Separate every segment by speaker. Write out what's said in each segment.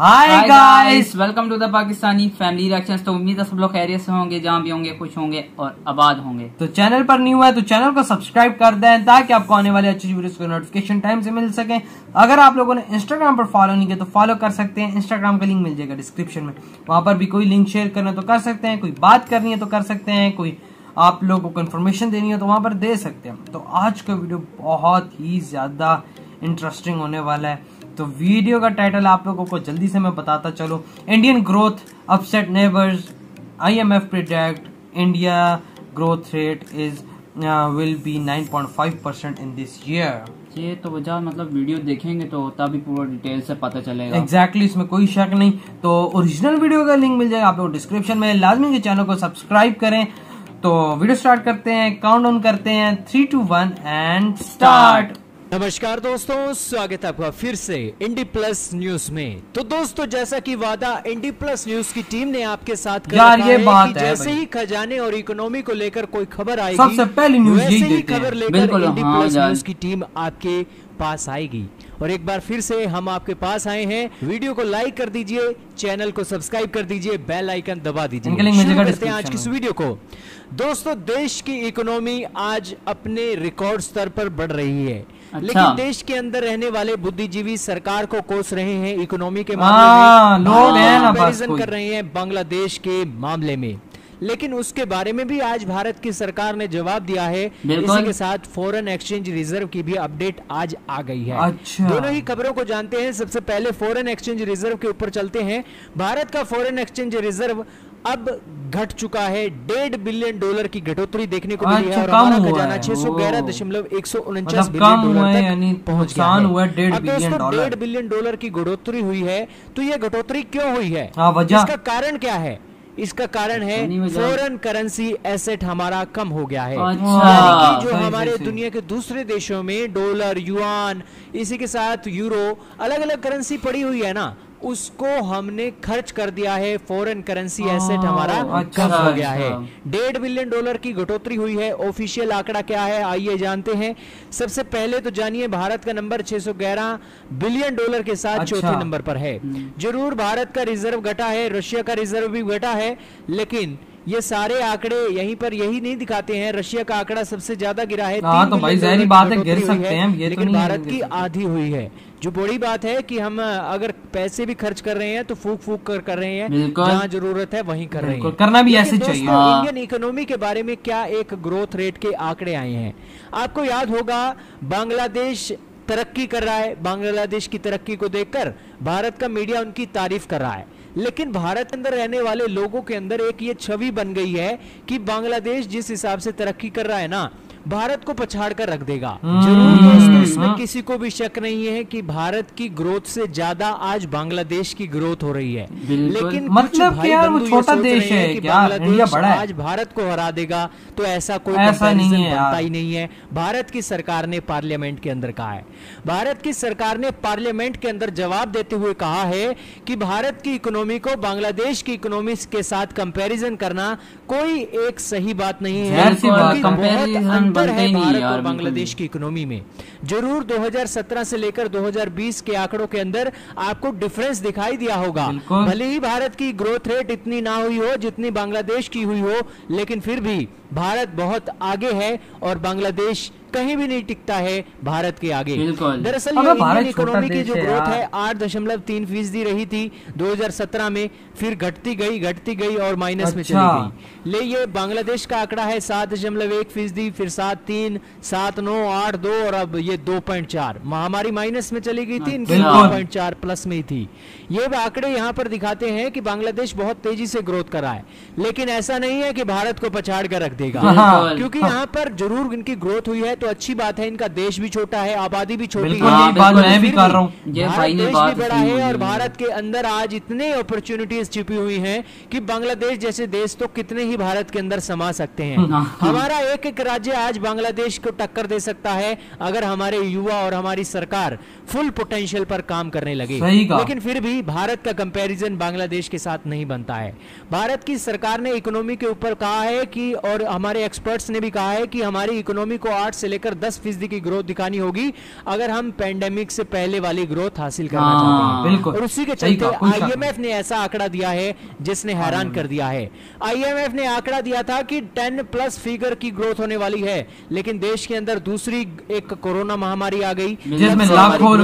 Speaker 1: Hi guys
Speaker 2: welcome to the Pakistani family reactions तो उम्मीद है सब लोग खैरियत से होंगे जहाँ भी होंगे खुश होंगे और आबाद होंगे।
Speaker 1: तो चैनल पर न्यू है तो चैनल को सब्सक्राइब कर दें ताकि आपको आने वाले अच्छी वीडियोस को नोटिफिकेशन टाइम से मिल सके। अगर आप लोगों ने इंस्टाग्राम पर फॉलो नहीं किया तो फॉलो कर सकते हैं। इंस्टाग्राम का लिंक मिल जाएगा डिस्क्रिप्शन में। वहाँ पर भी कोई लिंक शेयर करना तो कर सकते हैं। कोई बात करनी है तो कर सकते हैं। कोई आप लोगों को इन्फॉर्मेशन देनी है तो वहाँ पर दे सकते हैं। तो आज का वीडियो बहुत ही ज़्यादा इंटरेस्टिंग होने वाला है। तो वीडियो का टाइटल आप लोगों को जल्दी से मैं बताता चलो। Indian growth upset neighbours IMF predict India growth rate is will be 9.5 percent in this year
Speaker 2: ये तो वजह मतलब वीडियो देखेंगे तो तभी पूरा डिटेल से पता चलेगा।
Speaker 1: एग्जैक्टली exactly, इसमें कोई शक नहीं। तो ओरिजिनल वीडियो का लिंक मिल जाएगा आप लोग डिस्क्रिप्शन में। लाजमी के चैनल को सब्सक्राइब करें। तो वीडियो स्टार्ट करते हैं काउंट डाउन करते हैं three two one and start
Speaker 3: नमस्कार दोस्तों स्वागत है आपका फिर से इंडी प्लस न्यूज़ में। तो दोस्तों जैसा कि वादा इंडी प्लस न्यूज़ की टीम ने आपके साथ कर
Speaker 1: यार ये
Speaker 3: है
Speaker 1: बात
Speaker 3: कि
Speaker 1: है
Speaker 3: जैसे ही खजाने और इकोनॉमी को लेकर कोई खबर आएगी
Speaker 1: सबसे पहली न्यूज़
Speaker 3: वैसे ही खबर लेकर इंडी
Speaker 2: हाँ,
Speaker 3: प्लस न्यूज़ की टीम आपके पास आएगी। और एक बार फिर से हम आपके पास आए हैं। वीडियो को लाइक कर दीजिए चैनल को सब्सक्राइब कर दीजिए बेल आइकन दबा दीजिए। करते हैं आज की इस वीडियो को। दोस्तों देश की इकोनॉमी आज अपने रिकॉर्ड स्तर पर बढ़ रही है।
Speaker 2: अच्छा।
Speaker 3: लेकिन देश के अंदर रहने वाले बुद्धिजीवी सरकार को कोस रहे हैं इकोनॉमी के
Speaker 1: हाँ,
Speaker 3: मामले में
Speaker 1: लोग हैं बस
Speaker 3: कंपैरिजन। कर रहे हैं बांग्लादेश के मामले में लेकिन उसके बारे में भी आज भारत की सरकार ने जवाब दिया है। इसी के साथ फॉरेन एक्सचेंज रिज़र्व की भी अपडेट आज आ गई है
Speaker 1: अच्छा।
Speaker 3: दोनों ही खबरों को जानते हैं सबसे पहले फॉरेन एक्सचेंज रिज़र्व के ऊपर चलते हैं भारत का फॉरेन एक्सचेंज रिज़र्व अब घट चुका है डेढ़ बिलियन डॉलर की घटोतरी देखने को मिली है और हमारा खजाना छह सौ ग्यारह दशमलव एक सौ उनचास
Speaker 1: मतलब
Speaker 3: बिलियन डॉलर तक पहुँच गया है।
Speaker 1: डेढ़ बिलियन
Speaker 3: दोस्तों,
Speaker 1: डॉलर।
Speaker 3: डेढ़ बिलियन डॉलर की घटोतरी हुई है तो ये घटोतरी क्यों हुई है
Speaker 1: हाँ,
Speaker 3: इसका कारण क्या है इसका कारण है फॉरेन करेंसी एसेट हमारा कम हो गया है
Speaker 2: अच्छा।
Speaker 3: कि जो हमारे। दुनिया के दूसरे देशों में डॉलर युआन इसी के साथ यूरो अलग अलग करेंसी पड़ी हुई है ना उसको हमने खर्च कर दिया है फॉरेन करेंसी एसेट हमारा
Speaker 1: अच्छा,
Speaker 3: कम हो गया। है। डेढ़ बिलियन डॉलर की घटोतरी हुई है ऑफिशियल आंकड़ा क्या है आइए जानते हैं। सबसे पहले तो जानिए भारत का नंबर 611 बिलियन डॉलर के साथ
Speaker 1: अच्छा।
Speaker 3: चौथे नंबर पर है। ज़रूर भारत का रिज़र्व घटा है रशिया का रिज़र्व भी घटा है लेकिन ये सारे आंकड़े यहीं पर यही नहीं दिखाते हैं। रशिया का आंकड़ा सबसे ज़्यादा गिरा है
Speaker 1: हाँ, तो भाई बात है, गिर सकते हैं, तो
Speaker 3: लेकिन भारत की आधी हुई है। जो बड़ी बात है कि हम अगर पैसे भी खर्च कर रहे हैं तो फूक फूक कर कर रहे हैं। जहाँ ज़रूरत है वहीं कर रहे हैं।
Speaker 1: करना भी ऐसे चाहिए।
Speaker 2: हाँ।
Speaker 3: इंडियन इकोनॉमी के बारे में क्या एक ग्रोथ रेट के आंकड़े आए हैं? आपको याद होगा बांग्लादेश तरक्की कर रहा है। बांग्लादेश की तरक्की को देखकर भारत का मीडिया उनकी तारीफ़ कर रहा है। लेकिन भारत के अंदर रहने वाले लोगों के अंदर एक ये छवि बन गई है कि बांग्लादेश जिस हिसाब से तरक्की कर रहा है ना भारत को पछाड़ कर रख देगा। ज़रूर दोस्तों इसमें किसी को भी शक नहीं है कि भारत की ग्रोथ से ज़्यादा आज बांग्लादेश की ग्रोथ हो रही है। लेकिन
Speaker 1: मतलब क्या, वो छोटा देश
Speaker 3: है कि बांग्लादेश
Speaker 1: बड़ा है।
Speaker 3: आज भारत को हरा देगा तो ऐसा कोई
Speaker 1: ऐसा नहीं है
Speaker 3: बनता ही नहीं है। भारत की सरकार ने पार्लियामेंट के अंदर कहा है। भारत की सरकार ने पार्लियामेंट के अंदर जवाब देते हुए कहा है कि भारत की इकोनॉमी को बांग्लादेश की इकोनॉमी के साथ कंपैरिजन करना कोई एक सही बात नहीं है। बहुत अंतर है भारत और बांग्लादेश की इकोनॉमी में। ज़रूर 2017 से लेकर 2020 के आंकड़ों के अंदर आपको डिफरेंस दिखाई दिया होगा। भले ही भारत की ग्रोथ रेट इतनी ना हुई हो जितनी बांग्लादेश की हुई हो लेकिन फिर भी भारत बहुत आगे है और बांग्लादेश कहीं भी नहीं टिकता है भारत के आगे। दरअसल इंडियन इकोनॉमी की जो ग्रोथ है आठ दशमलव तीन फ़ीसदी रही थी 2017 में फिर घटती गई घटती गई और माइनस में चली
Speaker 1: अच्छा।
Speaker 3: गई। ले ये बांग्लादेश का आंकड़ा है सात दशमलव एक फ़ीसदी फिर सात तीन सात नौ आठ दो और अब ये दो पॉइंट चार। महामारी माइनस में चली गई थी इनकी दो पॉइंट चार प्लस में ही थी। ये आंकड़े यहाँ पर दिखाते हैं कि बांग्लादेश बहुत तेज़ी से ग्रोथ कर रहा है। लेकिन ऐसा नहीं है कि भारत को पछाड़ कर रख देगा। क्योंकि यहाँ पर ज़रूर इनकी ग्रोथ हुई है तो अच्छी बात है इनका देश भी छोटा है आबादी भी छोटी है।
Speaker 2: बात
Speaker 1: मैं भी कर रहा हूँ।
Speaker 3: देश भी बड़ा है और भारत के अंदर आज इतने अपॉर्चुनिटीज़ छिपी हुई हैं कि बांग्लादेश जैसे देश तो कितने ही भारत के अंदर समा सकते हैं।
Speaker 2: हाँ।
Speaker 3: हमारा एक एक राज्य आज बांग्लादेश को टक्कर दे सकता है अगर हमारे युवा और हमारी सरकार फुल पोटेंशियल पर काम करने लगे। लेकिन फिर भी भारत का कंपैरिजन बांग्लादेश के साथ नहीं बनता है। भारत की सरकार ने इकोनॉमी के ऊपर कहा है कि और हमारे एक्सपर्ट्स ने भी कहा है कि हमारी इकोनॉमी को 8 से लेकर दस फ़ीसदी की ग्रोथ दिखानी होगी अगर हम पेंडेमिक से पहले वाली ग्रोथ हासिल करना
Speaker 2: हाँ,
Speaker 3: चाहते हैं।
Speaker 1: बिल्कुल।
Speaker 3: और उसी के चलते आईएमएफ ने ऐसा आंकड़ा दिया है जिसने हैरान कर दिया है। आईएमएफ ने आंकड़ा दिया था कि 10 प्लस फिगर की ग्रोथ होने वाली है लेकिन देश के अंदर दूसरी एक कोरोना महामारी आ गई। हो।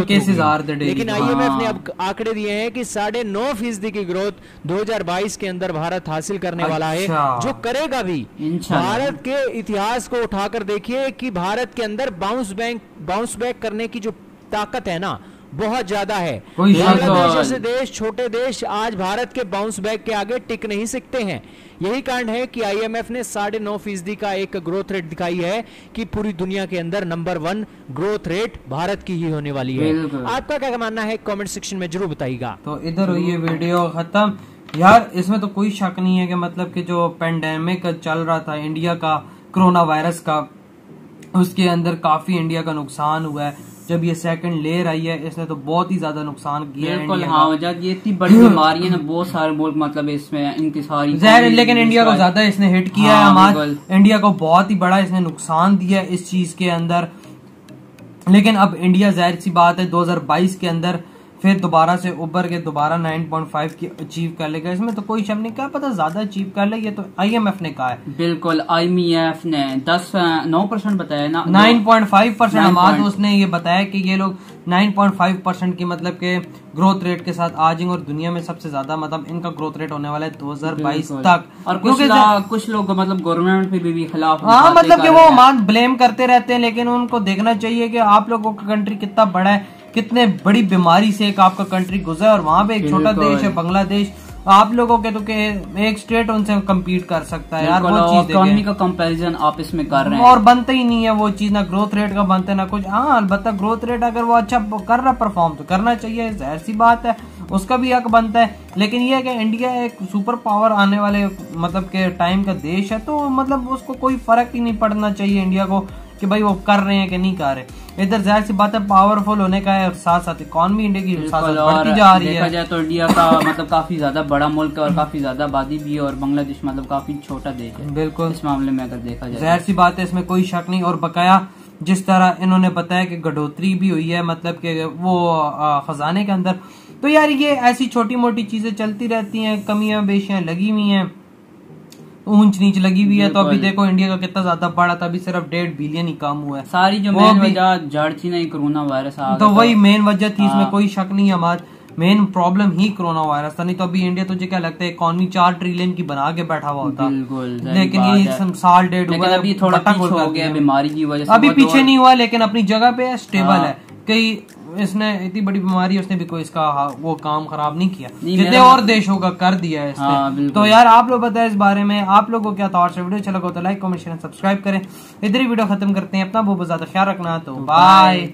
Speaker 3: लेकिन आईएमएफ ने अब आंकड़े दिए हैं कि साढ़े नौ फ़ीसदी की ग्रोथ 2022 के अंदर भारत हासिल करने वाला है
Speaker 1: अच्छा।
Speaker 3: जो करेगा भी। भारत के इतिहास को उठाकर देखिए कि भारत के अंदर बाउंस बैंक बाउंस बैक करने की जो ताकत है ना बहुत ज़्यादा है। बांग्लादेश
Speaker 2: नहीं।
Speaker 3: देश छोटे देश आज भारत के बाउंस बैक के आगे टिक नहीं सकते हैं। यही कारण है कि आईएमएफ ने साढ़े नौ फ़ीसदी का एक ग्रोथ रेट दिखाई है कि पूरी दुनिया के अंदर number one growth rate Bharat की ही होने वाली है। आपका क्या मानना है? कमेंट सेक्शन में ज़रूर बताइएगा।
Speaker 1: तो इधर ये वीडियो खत्म। यार इसमें तो कोई शक नहीं है कि मतलब कि जो पेंडेमिक चल रहा था इंडिया का कोरोना वायरस का उसके अंदर काफ़ी इंडिया का नुकसान हुआ है। जब ये सेकंड लेयर आई है इसने तो बहुत ही ज़्यादा नुकसान किया है
Speaker 2: बिल्कुल हाँ जब ये इतनी बड़ी बीमारी है ना बहुत सारे मुल्क मतलब इसमें इनकी सारी
Speaker 1: जहर लेकिन इंडिया को ज़्यादा इसने हिट किया है
Speaker 2: हाँ,
Speaker 1: हमारे इंडिया को बहुत ही बड़ा इसने नुकसान दिया है इस चीज़ के अंदर। लेकिन अब इंडिया ज़ाहिर सी बात है 2022 के अंदर फिर दोबारा से उभर के दोबारा 9.5 की अचीव कर लेगा। इसमें तो कोई शक नहीं क्या पता ज़्यादा अचीव कर ले ये तो आईएमएफ ने कहा है।
Speaker 2: बिल्कुल आईएमएफ ने दस नौ परसेंट बताया ना।
Speaker 1: 9.5 परसेंट
Speaker 2: 9
Speaker 1: हमारे
Speaker 2: point-
Speaker 1: दोस्त ने ये बताया कि ये लोग 9.5 परसेंट की मतलब के ग्रोथ रेट के साथ आ जाएँगे और दुनिया में सबसे ज़्यादा मतलब इनका ग्रोथ रेट होने वाला है 2022
Speaker 2: बिल्कुल।
Speaker 1: तक।
Speaker 2: और कुछ कुछ लोग मतलब गवर्नमेंट पे भी, भी खिलाफ
Speaker 1: हाँ मतलब कि वो मान ब्लेम करते रहते हैं लेकिन उनको देखना चाहिए कि आप लोगों का कंट्री कितना बड़ा है। कितने बड़ी बीमारी से एक आपका कंट्री गुजरा और वहाँ पे एक छोटा देश है बांग्लादेश। आप लोगों के तो के एक स्टेट उनसे कम्पीट कर सकता है यार वो चीज़
Speaker 2: इकोनॉमी का कंपैरिजन आप इसमें कर रहे हैं।
Speaker 1: और बनता ही नहीं है वो चीज़ ना ग्रोथ रेट का बनता है ना कुछ। हाँ अलबत्ता ग्रोथ रेट अगर वो अच्छा कर रहा परफॉर्म तो करना चाहिए ज़ाहिर सी बात है उसका भी हक बनता है। लेकिन ये है कि इंडिया एक सुपर पावर आने वाले मतलब के टाइम का देश है तो मतलब उसको कोई फ़र्क ही नहीं पड़ना चाहिए इंडिया को। कि भाई वो कर रहे हैं कि नहीं कर रहे। इधर ज़ाहिर सी बात है पावरफुल होने का है और साथ साथ इकॉनमी इंडिया की साथ साथ बढ़ती जा रही
Speaker 2: देखा
Speaker 1: है।
Speaker 2: जाए तो इंडिया का मतलब काफ़ी ज़्यादा बड़ा मुल्क है और काफ़ी ज़्यादा आबादी भी है और बांग्लादेश मतलब काफ़ी छोटा देश है।
Speaker 1: बिल्कुल।
Speaker 2: इस मामले में अगर देखा जाए
Speaker 1: ज़ाहिर सी बात है इसमें कोई शक नहीं और बकाया जिस तरह इन्होंने बताया कि घटोतरी भी हुई है मतलब कि वो खजाने के अंदर। तो यार ये ऐसी छोटी मोटी चीज़ें चलती रहती हैं कमियाँ बेशियाँ लगी हुई हैं। ऊंच नीच लगी हुई है तो अभी देखो इंडिया का कितना ज़्यादा बढ़ा था अभी सिर्फ़ डेढ़ बिलियन ही कम हुआ है।
Speaker 2: सारी जो मेन वजह जड़ थी ना कोरोना वायरस
Speaker 1: तो वही मेन वजह थी इसमें
Speaker 2: हाँ।
Speaker 1: कोई शक नहीं है हमारे मेन प्रॉब्लम ही कोरोना वायरस था नहीं तो अभी इंडिया तुझे क्या लगता है इकॉनमी चार ट्रिलियन की बना के बैठा हुआ होता लेकिन ये साल डेढ़ हुआ
Speaker 2: अभी थोड़ा हो गया बीमारी की वजह से
Speaker 1: अभी पीछे नहीं हुआ लेकिन अपनी जगह पे स्टेबल
Speaker 2: हाँ।
Speaker 1: है। कई इसने इतनी बड़ी बीमारी है, उसने भी कोई इसका वो काम खराब नहीं किया।
Speaker 2: कितने
Speaker 1: जितने और देशों का कर दिया है
Speaker 2: हाँ,
Speaker 1: इसने
Speaker 2: बिल्कुल।
Speaker 1: तो यार आप लोग बताए इस बारे में आप लोगों को क्या थॉट्स है? वीडियो अच्छा लगा तो लाइक कमेंट शेयर सब्सक्राइब करें। इधर ही वीडियो खत्म करते हैं अपना बहुत ज़्यादा ख्याल रखना तो बाय